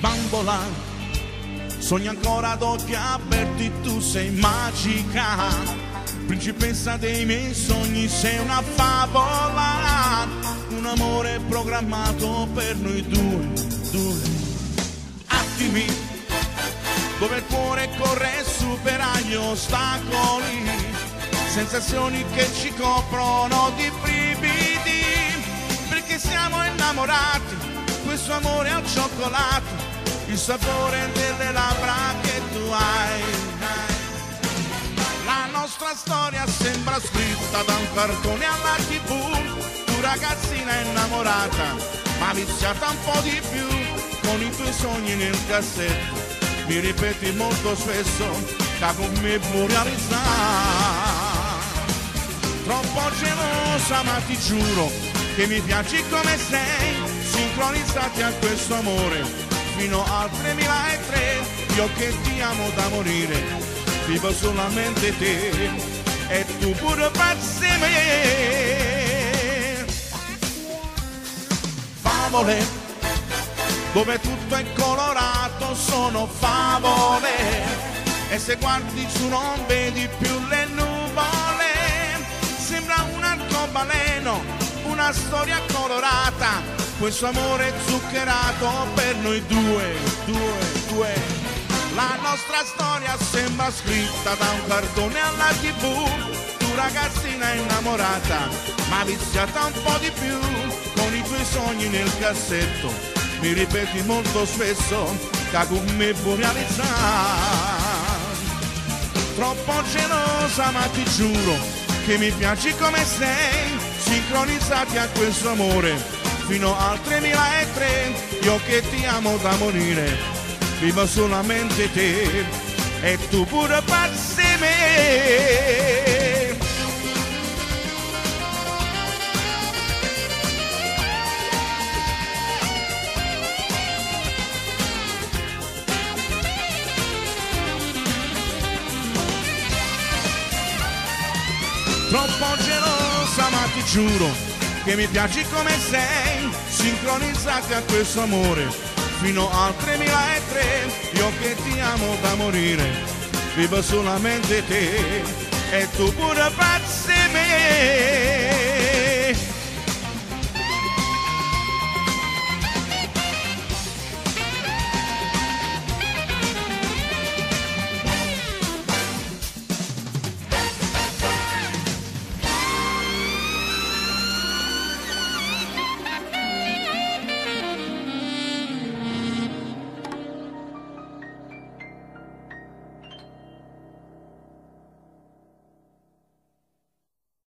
Bambola, sogna ancora ad occhi aperti, tu sei magica, principessa dei miei sogni, sei una favola, un amore programmato per noi due, due. Attimi, dove il cuore corre e supera gli ostacoli, sensazioni che ci coprono di brividi, perché siamo innamorati, questo amore al cioccolato, il sapore delle labbra che tu hai. La nostra storia sembra scritta da un cartone alla tv, tu ragazzina innamorata, ma viziata un po' di più, con i tuoi sogni nel cassetto, mi ripeti molto spesso, che con me puoi realizzare. Troppo gelosa ma ti giuro che mi piaci come sei, sincronizzati a questo amore, fino al 3003, io che ti amo da morire, vivo solamente te e tu pure pazzi me. Favole, dove tutto è colorato sono favole, e se guardi su non vedi più le nuvole, sembra un arcobaleno, una storia colorata, questo amore zuccherato per noi due, due, due. La nostra storia sembra scritta da un cartone alla tv, tu ragazzina innamorata, ma viziata un po' di più, con i tuoi sogni nel cassetto, mi ripeti molto spesso, che con me puoi realizzare troppo gelosa ma ti giuro che mi piaci come sei sincronizzati a questo amore fino al 3003 io che ti amo da morire vivo solamente te. E tu pure pazzi troppo gelosa ma ti giuro che mi piaci come sei. Sincronizzati a questo amore fino al 3003 io che ti amo da morire vivo solamente te. E tu pure pazzi me